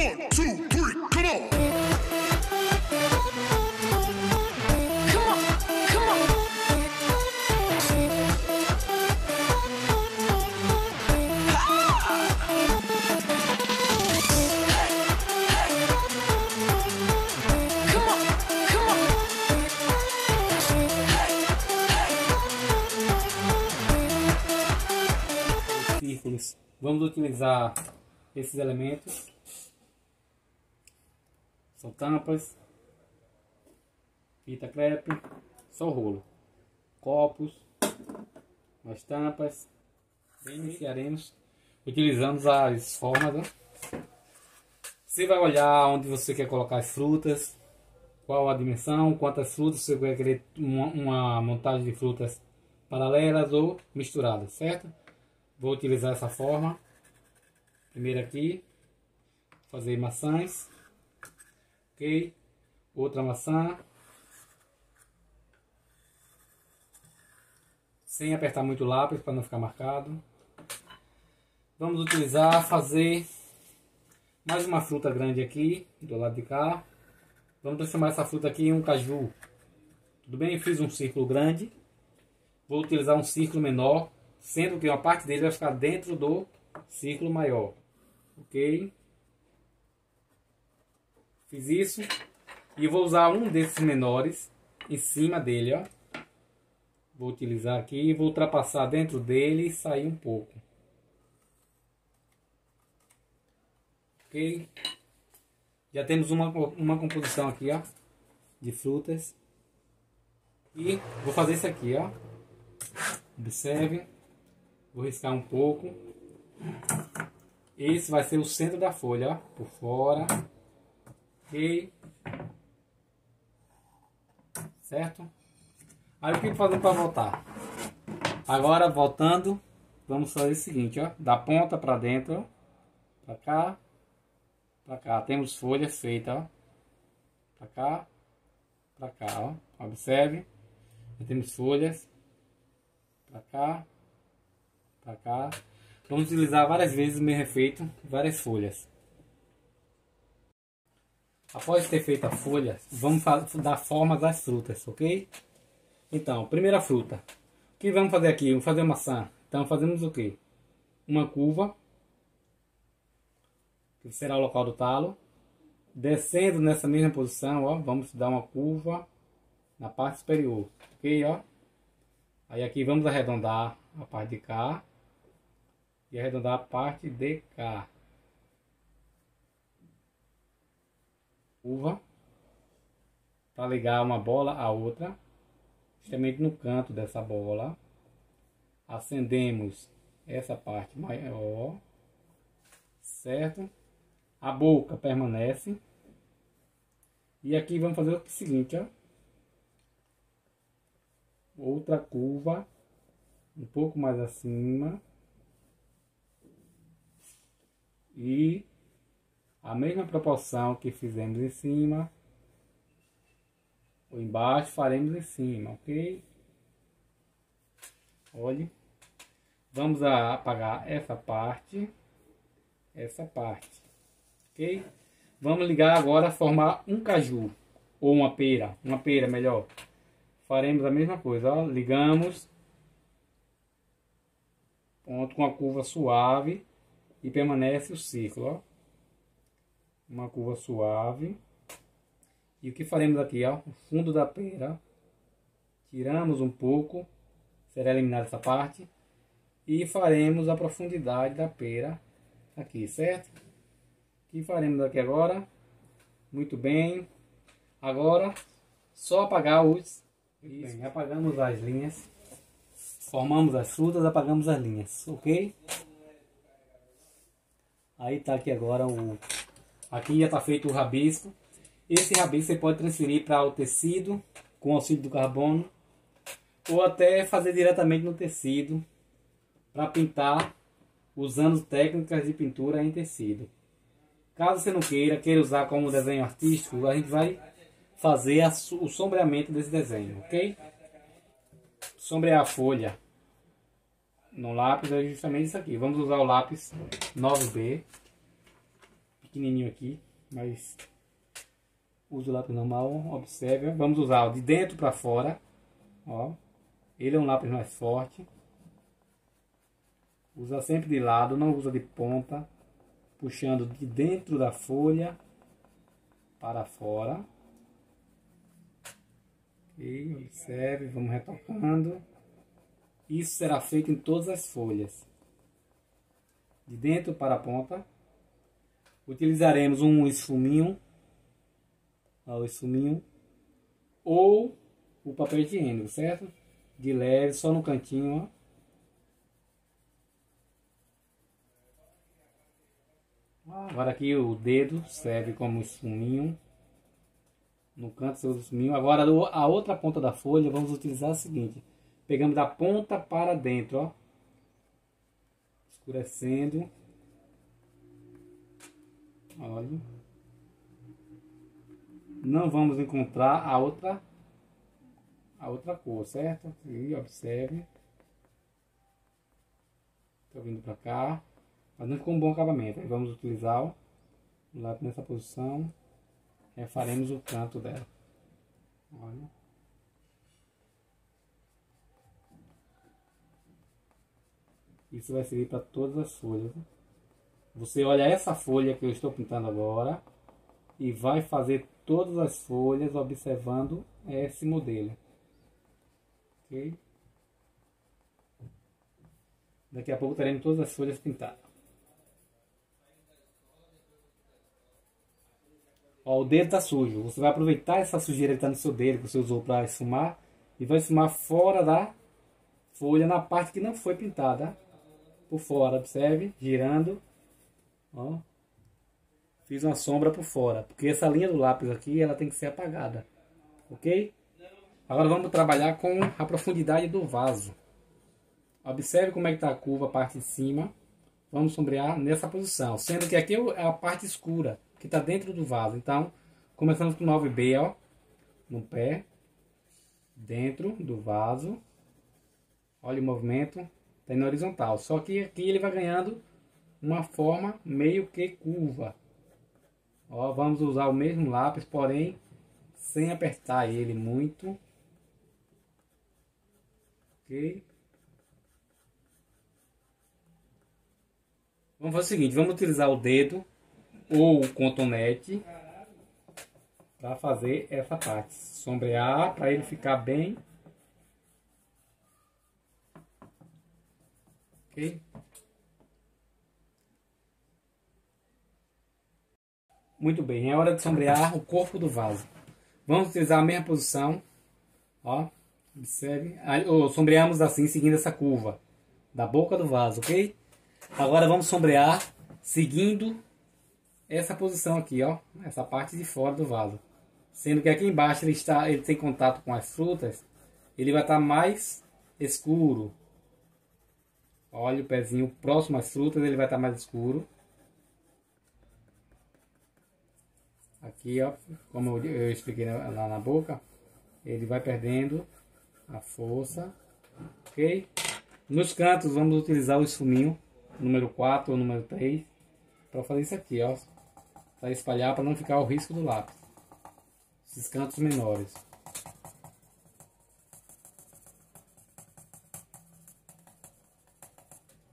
One, two, three, come on. Vamos utilizar esses elementos. São tampas, fita crepe, só rolo, copos, as tampas. Iniciaremos utilizando as formas. né? Você vai olhar onde você quer colocar as frutas, qual a dimensão, quantas frutas você vai querer uma, uma montagem de frutas paralelas ou misturadas, certo? Vou utilizar essa forma. Primeiro aqui, fazer maçãs, ok? Outra maçã, sem apertar muito o lápis para não ficar marcado. Vamos utilizar fazer mais uma fruta grande aqui do lado de cá. Vamos transformar essa fruta aqui em um caju. Tudo bem? Fiz um círculo grande. Vou utilizar um círculo menor, sendo que uma parte dele vai ficar dentro do círculo maior. Ok? Fiz isso. E vou usar um desses menores em cima dele, ó. Vou utilizar aqui, vou ultrapassar dentro dele e sair um pouco. Ok? Já temos uma, uma composição aqui, ó. De frutas. E vou fazer isso aqui, ó. Observe. Vou riscar um pouco. Esse vai ser o centro da folha, ó. Por fora. Ok? Certo? Aí o que fazendo para voltar? Agora voltando, vamos fazer o seguinte, ó. Da ponta para dentro, ó. Pra cá. Pra cá. Temos folhas feitas, ó. Pra cá. Pra cá, ó. Observe. Já temos folhas. Pra cá. Pra cá. Vamos utilizar várias vezes o mesmo efeito. Várias folhas. Após ter feito a folha, vamos dar formas às frutas, ok? Então, primeira fruta. O que vamos fazer aqui? Vamos fazer maçã. Então, fazemos o que? Uma curva, que será o local do talo. Descendo nessa mesma posição, ó, vamos dar uma curva na parte superior, ok? Ó. Aí aqui vamos arredondar a parte de cá e arredondar a parte de cá. Curva para ligar uma bola à outra, justamente no canto dessa bola. Acendemos essa parte maior, certo? A boca permanece. E aqui vamos fazer o seguinte, ó. Outra curva, um pouco mais acima. E a mesma proporção que fizemos em cima, ou embaixo faremos em cima, ok? Olhe, vamos apagar essa parte, essa parte, ok? Vamos ligar agora a formar um caju ou uma pera, uma pera melhor. Faremos a mesma coisa, ó, ligamos, ponto com a curva suave e permanece o círculo, ó uma curva suave. E o que faremos aqui, ó, o fundo da pera, tiramos um pouco, será eliminada essa parte, e faremos a profundidade da pera aqui, certo? O que faremos aqui agora? Muito bem. Agora, só apagar os... Isso. Bem, apagamos as linhas, formamos as frutas, apagamos as linhas, ok? Aí tá aqui agora o Aqui já está feito o rabisco. Esse rabisco você pode transferir para o tecido com auxílio do carbono ou até fazer diretamente no tecido para pintar usando técnicas de pintura em tecido. Caso você não queira, queira usar como desenho artístico, a gente vai fazer o sombreamento desse desenho, ok? Sombrear a folha no lápis é justamente isso aqui. Vamos usar o lápis 9B pequenininho aqui, mas uso o lápis normal, observe. Vamos usar de dentro para fora, ó. Ele é um lápis mais forte. Usa sempre de lado, não usa de ponta, puxando de dentro da folha para fora. Ok, observe, vamos retocando. Isso será feito em todas as folhas. De dentro para a ponta. Utilizaremos um esfuminho. Ó, o esfuminho. Ou o papel higiênico, certo? De leve, só no cantinho, ó. Agora aqui o dedo serve como esfuminho. No canto seu esfuminho. Agora a outra ponta da folha vamos utilizar o seguinte. Pegamos da ponta para dentro, ó. Escurecendo. Olha. Não vamos encontrar a outra a outra cor, certo? Aqui, observe. Estou vindo para cá. Mas não ficou um bom acabamento. Aí vamos utilizar o lápis nessa posição. Refaremos o canto dela. Olha. Isso vai servir para todas as folhas. Você olha essa folha que eu estou pintando agora e vai fazer todas as folhas observando esse modelo. Ok? Daqui a pouco teremos todas as folhas pintadas. Ó, o dedo está sujo. Você vai aproveitar essa sujeira que está no seu dedo, que você usou para esfumar, e vai esfumar fora da folha, na parte que não foi pintada por fora, observe, girando, ó. Fiz uma sombra por fora, porque essa linha do lápis aqui, ela tem que ser apagada, ok? Agora vamos trabalhar com a profundidade do vaso. Observe como é que está a curva, a parte de cima. Vamos sombrear nessa posição, sendo que aqui é a parte escura, que está dentro do vaso. Então, começamos com 9B, ó, no pé, dentro do vaso. Olha o movimento, Está indo horizontal. Só que aqui ele vai ganhando uma forma meio que curva. Ó, vamos usar o mesmo lápis, porém sem apertar ele muito. Ok. Vamos fazer o seguinte, vamos utilizar o dedo ou o contonete para fazer essa parte. Sombrear para ele ficar bem Ok? Muito bem, é hora de sombrear o corpo do vaso. Vamos utilizar a mesma posição. Ó, observe. Aí, sombreamos assim, seguindo essa curva da boca do vaso, ok? Agora vamos sombrear seguindo essa posição aqui, ó. Essa parte de fora do vaso. Sendo que aqui embaixo ele, está, ele tem contato com as frutas, ele vai estar mais escuro. Olha o pezinho próximo às frutas, ele vai estar mais escuro. Aqui, ó, como eu expliquei lá na boca, ele vai perdendo a força, ok? Nos cantos vamos utilizar o esfuminho, número 4 ou número 3, para fazer isso aqui, ó. Para espalhar, para não ficar o risco do lápis. Esses cantos menores.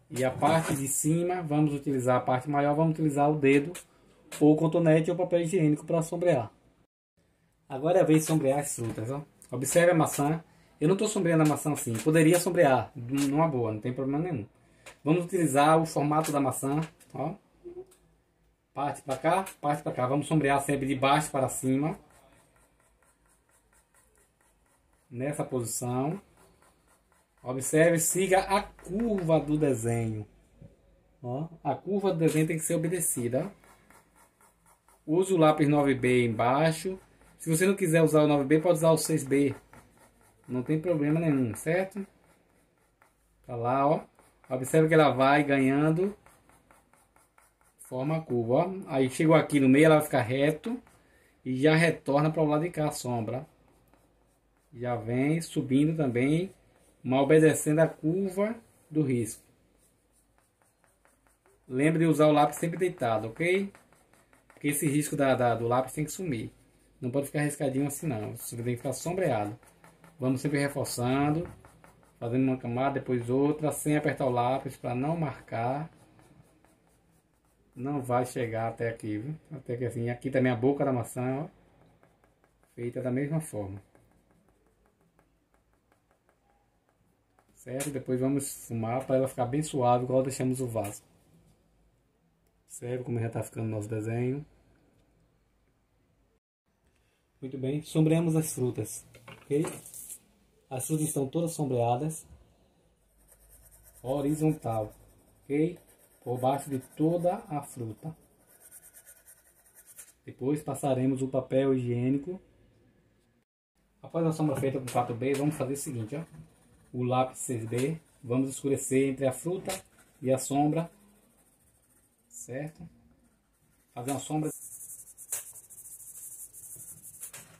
E a parte de cima, vamos utilizar a parte maior, vamos utilizar o dedo, ou cotonete ou papel higiênico para sombrear. Agora é a vez de sombrear as frutas. Ó. Observe a maçã. Eu não estou sombreando a maçã assim. Poderia sombrear, numa boa, não tem problema nenhum. Vamos utilizar o formato da maçã. Ó. Parte para cá, parte para cá. Vamos sombrear sempre de baixo para cima. Nessa posição. Observe, siga a curva do desenho. Ó, a curva do desenho tem que ser obedecida. Use o lápis 9B embaixo. Se você não quiser usar o 9B, pode usar o 6B. Não tem problema nenhum, certo? Tá lá, ó. Observe que ela vai ganhando forma curva, ó. Aí chegou aqui no meio, ela vai ficar reto e já retorna para o lado de cá a sombra. Já vem subindo também mas obedecendo a curva do risco. Lembre de usar o lápis sempre deitado, ok? Porque esse risco da, da- do lápis tem que sumir. Não pode ficar riscadinho assim não. Você tem que ficar sombreado. Vamos sempre reforçando. Fazendo uma camada, depois outra, sem apertar o lápis para não marcar. Não vai chegar até aqui, viu? Até que assim, aqui também a boca da maçã, ó. Feita da mesma forma. Certo? Depois vamos fumar para ela ficar bem suave, igual deixamos o vaso. Certo? Como já está ficando nosso desenho. Muito bem, sombreamos as frutas, ok? As frutas estão todas sombreadas, horizontal, ok? Por baixo de toda a fruta. Depois passaremos o papel higiênico. Após a sombra feita com 4B, vamos fazer o seguinte, ó. O lápis 6B, vamos escurecer entre a fruta e a sombra, certo? Fazer uma sombra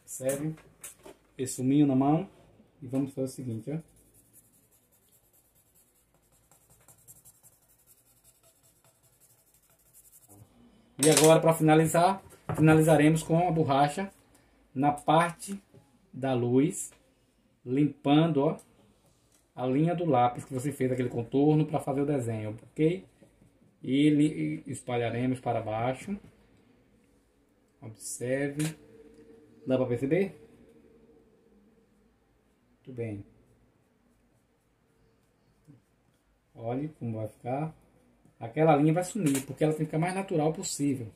Serve esse suminho na mão e vamos fazer o seguinte, ó. E agora para finalizar, finalizaremos com a borracha na parte da luz, limpando ó, a linha do lápis que você fez aquele contorno para fazer o desenho, ok? E espalharemos para baixo. Observe. Dá para perceber? Muito bem. Olhe como vai ficar. Aquela linha vai sumir, porque ela tem que ficar mais natural possível.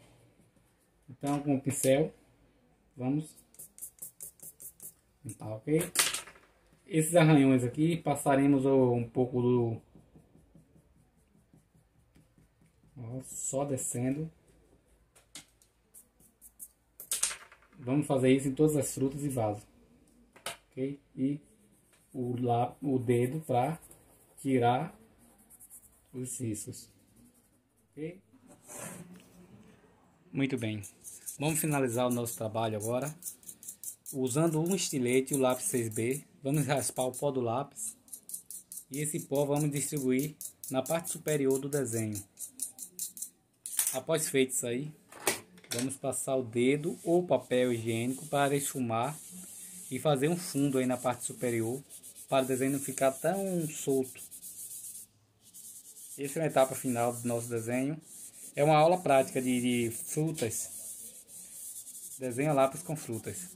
Então, com o pincel, vamos limpar, ok? Esses arranhões aqui, passaremos um pouco do... Ó, só descendo. Vamos fazer isso em todas as frutas e vasos. Ok? E o, lá, o dedo para tirar os riscos. Ok? Muito bem. Vamos finalizar o nosso trabalho agora. Usando um estilete e o lápis 6B, vamos raspar o pó do lápis. E esse pó vamos distribuir na parte superior do desenho. Após feito isso aí, Vamos passar o dedo ou papel higiênico para esfumar e fazer um fundo aí na parte superior para o desenho não ficar tão solto. Essa é a etapa final do nosso desenho. É uma aula prática de, de frutas. Desenha lápis com frutas.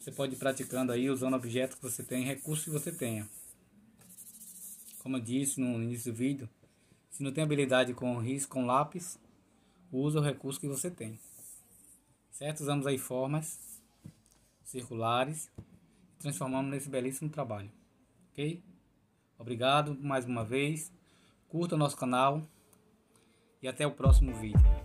Você pode ir praticando aí usando objetos que você tem, recursos que você tenha. Como eu disse no início do vídeo, se não tem habilidade com risco com lápis, usa o recurso que você tem. Certo? Usamos aí formas circulares transformamos nesse belíssimo trabalho. Ok? Obrigado mais uma vez. Curta o nosso canal e até o próximo vídeo.